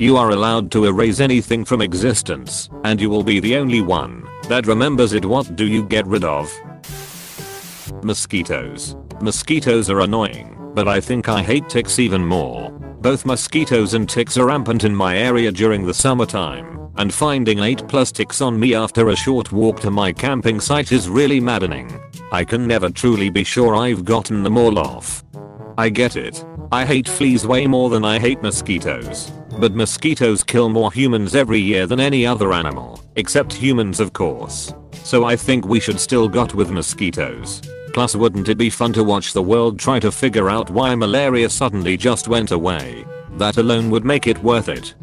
You are allowed to erase anything from existence, and you will be the only one that remembers it. What do you get rid of? Mosquitoes. Mosquitoes are annoying, but I think I hate ticks even more. Both mosquitoes and ticks are rampant in my area during the summertime, and finding 8 plus ticks on me after a short walk to my camping site is really maddening. I can never truly be sure I've gotten them all off. I get it. I hate fleas way more than I hate mosquitoes. But mosquitoes kill more humans every year than any other animal, except humans of course. So I think we should still got with mosquitoes. Plus wouldn't it be fun to watch the world try to figure out why malaria suddenly just went away? That alone would make it worth it.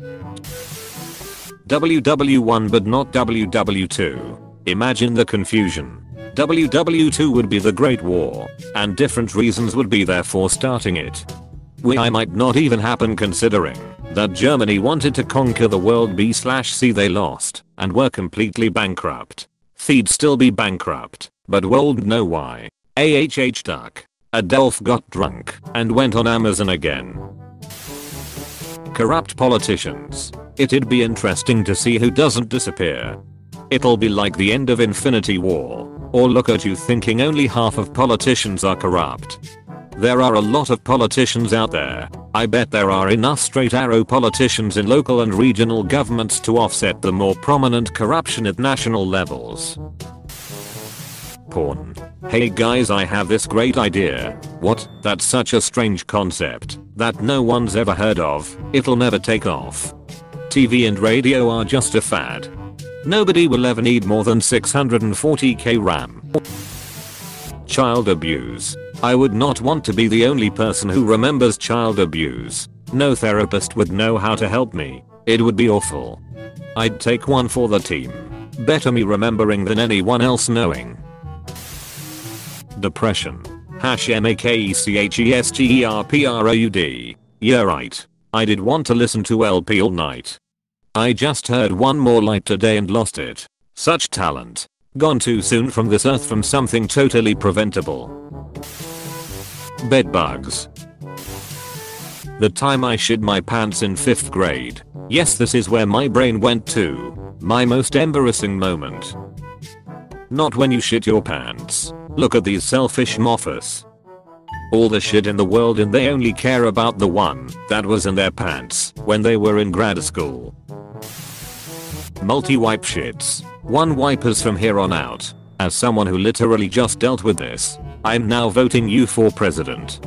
WW1 but not WW2. Imagine the confusion. WW2 would be the Great War, and different reasons would be there for starting it. We I might not even happen considering that Germany wanted to conquer the world B slash C they lost and were completely bankrupt. They'd still be bankrupt, but world know why. AHH duck. Adolf got drunk and went on Amazon again. Corrupt politicians. It'd be interesting to see who doesn't disappear. It'll be like the end of Infinity War. Or look at you thinking only half of politicians are corrupt. There are a lot of politicians out there. I bet there are enough straight arrow politicians in local and regional governments to offset the more prominent corruption at national levels. Porn. Hey guys I have this great idea. What? That's such a strange concept that no one's ever heard of. It'll never take off. TV and radio are just a fad. Nobody will ever need more than 640k RAM. Child abuse. I would not want to be the only person who remembers child abuse. No therapist would know how to help me. It would be awful. I'd take one for the team. Better me remembering than anyone else knowing. Depression. Hash M-A-K-E-C-H-E-S-T-E-R-P-R-O-U-D. Yeah right. I did want to listen to LP all night. I just heard one more light today and lost it. Such talent. Gone too soon from this earth from something totally preventable. Bed bugs. The time I shit my pants in 5th grade. Yes this is where my brain went to. My most embarrassing moment. Not when you shit your pants. Look at these selfish moffers. All the shit in the world and they only care about the one that was in their pants when they were in grad school. Multi-wipe shits. One wipers from here on out. As someone who literally just dealt with this, I'm now voting you for president.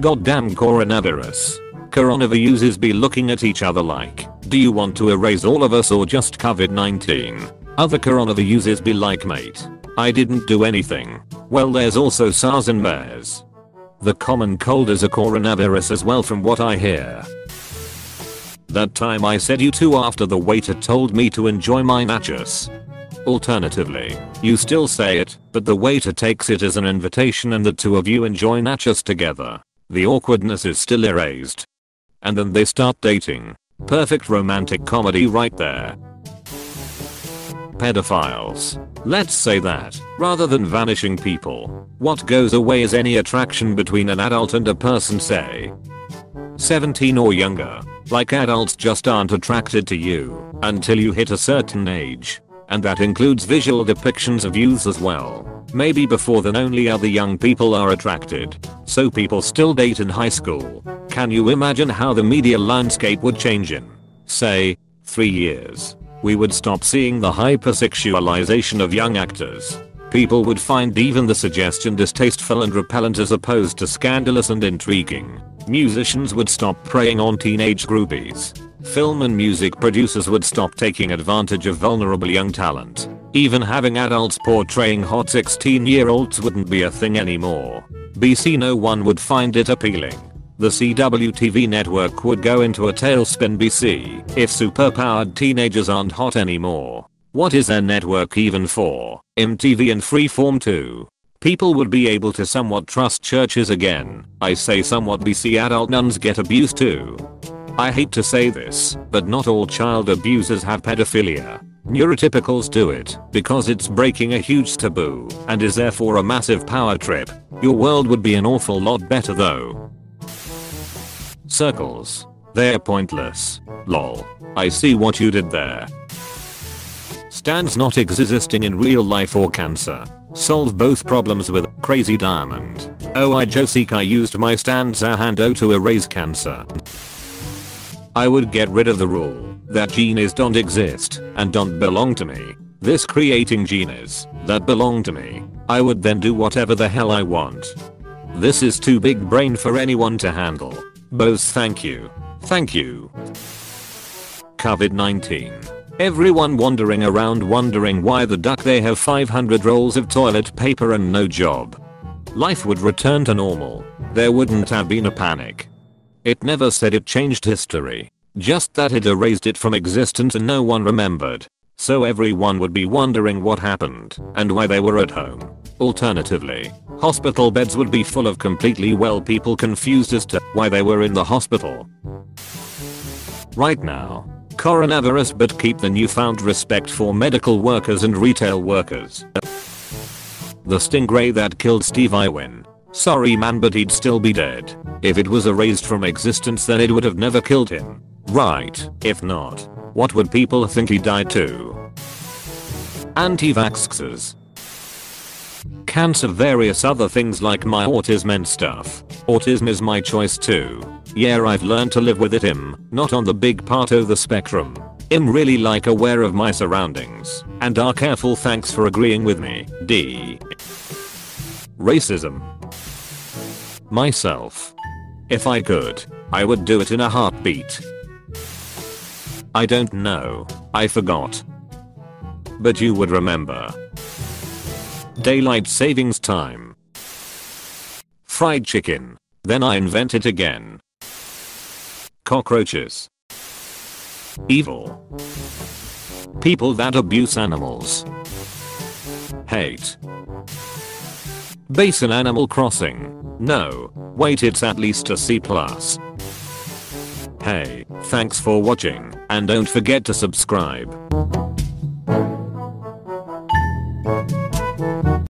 Goddamn coronavirus. Coronaviruses be looking at each other like, do you want to erase all of us or just COVID-19? Other coronaviruses be like mate. I didn't do anything. Well there's also SARS and MERS. The common cold is a coronavirus as well from what I hear. That time I said you too after the waiter told me to enjoy my nachos. Alternatively, you still say it, but the waiter takes it as an invitation and the two of you enjoy nachos together. The awkwardness is still erased. And then they start dating. Perfect romantic comedy right there. Pedophiles. Let's say that, rather than vanishing people, what goes away is any attraction between an adult and a person say 17 or younger. Like adults just aren't attracted to you until you hit a certain age. And that includes visual depictions of youths as well. Maybe before then only other young people are attracted. So people still date in high school. Can you imagine how the media landscape would change in, say, 3 years? We would stop seeing the hypersexualization of young actors. People would find even the suggestion distasteful and repellent as opposed to scandalous and intriguing. Musicians would stop preying on teenage groupies. Film and music producers would stop taking advantage of vulnerable young talent. Even having adults portraying hot 16 year olds wouldn't be a thing anymore. BC no one would find it appealing. The CWTV network would go into a tailspin BC if superpowered teenagers aren't hot anymore. What is their network even for? MTV and Freeform too. People would be able to somewhat trust churches again. I say somewhat BC adult nuns get abused too. I hate to say this, but not all child abusers have pedophilia. Neurotypicals do it because it's breaking a huge taboo and is therefore a massive power trip. Your world would be an awful lot better though. Circles. They're pointless. Lol. I see what you did there. Stands not existing in real life or cancer. Solve both problems with crazy diamond. Oh I Josuke used my stanza uh, hando oh, to erase cancer. I would get rid of the rule that genies don't exist and don't belong to me. This creating genies that belong to me. I would then do whatever the hell I want. This is too big brain for anyone to handle. Bose thank you. Thank you. COVID-19. Everyone wandering around wondering why the duck they have 500 rolls of toilet paper and no job. Life would return to normal. There wouldn't have been a panic. It never said it changed history. Just that it erased it from existence and no one remembered. So everyone would be wondering what happened and why they were at home. Alternatively, hospital beds would be full of completely well people confused as to why they were in the hospital. Right now, coronavirus but keep the newfound respect for medical workers and retail workers. The stingray that killed Steve Irwin. Sorry man but he'd still be dead. If it was erased from existence then it would have never killed him. Right, if not, what would people think he died too? Anti-vaxxers. Cancer various other things like my autism and stuff. Autism is my choice too. Yeah I've learned to live with it im, not on the big part of the spectrum. I'm really like aware of my surroundings and are careful thanks for agreeing with me. D. Racism. Myself. If I could, I would do it in a heartbeat. I don't know, I forgot. But you would remember. Daylight savings time. Fried chicken. Then I invent it again. Cockroaches. Evil. People that abuse animals. Hate. Base in Animal Crossing. No, wait it's at least a C+. Hey, thanks for watching, and don't forget to subscribe.